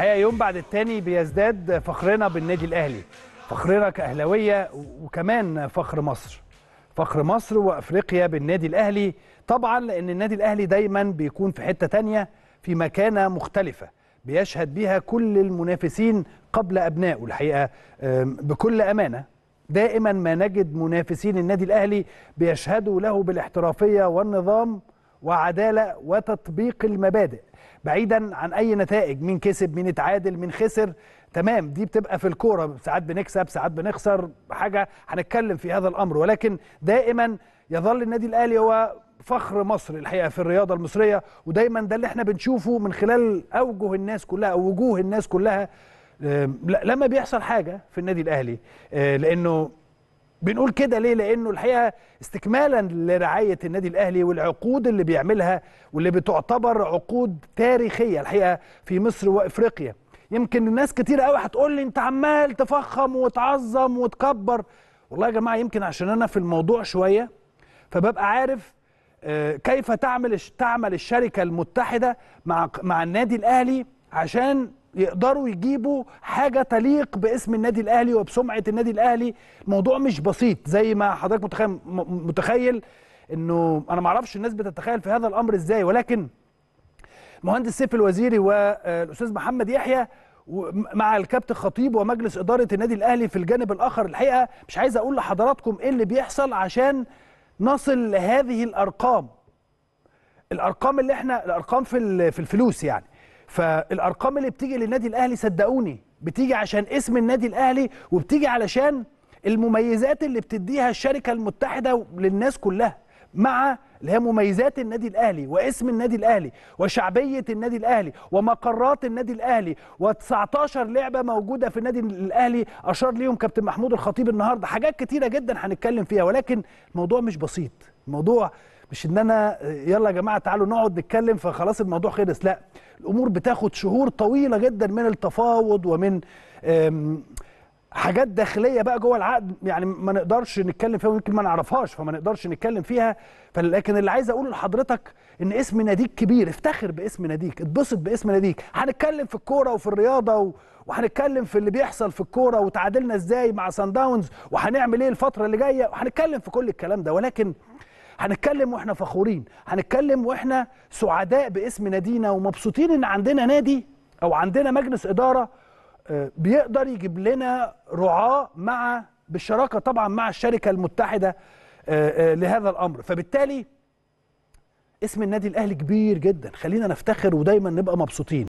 الحقيقة يوم بعد التاني بيزداد فخرنا بالنادي الأهلي. فخرنا كأهلاوية وكمان فخر مصر. فخر مصر وأفريقيا بالنادي الأهلي. طبعا لأن النادي الأهلي دايما بيكون في حتة تانية في مكانة مختلفة. بيشهد بيها كل المنافسين قبل أبنائه. الحقيقة بكل أمانة دائما ما نجد منافسين النادي الأهلي بيشهدوا له بالاحترافية والنظام وعدالة وتطبيق المبادئ. بعيدا عن أي نتائج مين كسب مين اتعادل مين خسر. تمام دي بتبقى في الكورة. ساعات بنكسب ساعات بنخسر. حاجة هنتكلم في هذا الأمر. ولكن دائما يظل النادي الأهلي هو فخر مصر الحقيقة في الرياضة المصرية. ودايما ده اللي إحنا بنشوفه من خلال أوجه الناس كلها أو وجوه الناس كلها. لما بيحصل حاجة في النادي الأهلي آه، لأنه بنقول كده ليه؟ لأنه الحقيقة استكمالا لرعاية النادي الأهلي والعقود اللي بيعملها واللي بتعتبر عقود تاريخية الحقيقة في مصر وإفريقيا. يمكن الناس كتير قوي هتقول لي أنت عمال تفخم وتعظم وتكبر. والله يا جماعة يمكن عشان أنا في الموضوع شوية فببقى عارف آه، كيف تعمل تعمل الشركة المتحدة مع مع النادي الأهلي عشان يقدروا يجيبوا حاجة تليق باسم النادي الأهلي وبسمعة النادي الأهلي. الموضوع مش بسيط زي ما حضرتك متخيل متخيل إنه أنا ما أعرفش الناس بتتخيل في هذا الأمر إزاي ولكن مهندس سيف الوزيري والاستاذ محمد يحيى مع الكابتن خطيب ومجلس إدارة النادي الأهلي في الجانب الآخر. الحقيقة مش عايز أقول لحضراتكم إيه اللي بيحصل عشان نصل لهذه الأرقام. الأرقام اللي إحنا الأرقام في في الفلوس يعني. فالأرقام اللي بتيجي للنادي الأهلي صدقوني بتيجي عشان اسم النادي الأهلي وبتيجي علشان المميزات اللي بتديها الشركة المتحدة للناس كلها مع اللي هي مميزات النادي الأهلي واسم النادي الأهلي وشعبية النادي الأهلي ومقرات النادي الأهلي و19 لعبة موجودة في النادي الأهلي أشار ليهم كابتن محمود الخطيب النهارده. حاجات كتيرة جدا هنتكلم فيها ولكن الموضوع مش بسيط. الموضوع مش إن أنا يلا يا جماعة تعالوا نقعد نتكلم فخلاص الموضوع خلص لا. الأمور بتاخد شهور طويلة جدا من التفاوض ومن حاجات داخلية بقى جوه العقد يعني ما نقدرش نتكلم فيها ويمكن ما نعرفهاش فما نقدرش نتكلم فيها. فلكن اللي عايز أقوله لحضرتك إن اسم ناديك كبير افتخر باسم ناديك اتبسط باسم ناديك. هنتكلم في الكورة وفي الرياضة و... وهنتكلم في اللي بيحصل في الكورة وتعادلنا إزاي مع سان داونز وهنعمل إيه الفترة اللي جاية وهنتكلم في كل الكلام ده. ولكن هنتكلم وإحنا فخورين هنتكلم وإحنا سعداء باسم نادينا ومبسوطين إن عندنا نادي أو عندنا مجلس إدارة آه، بيقدر يجيب لنا رعاة مع بالشراكة طبعا مع الشركة المتحدة آه، آه، لهذا الأمر. فبالتالي اسم النادي الأهلي كبير جدا. خلينا نفتخر ودايما نبقى مبسوطين.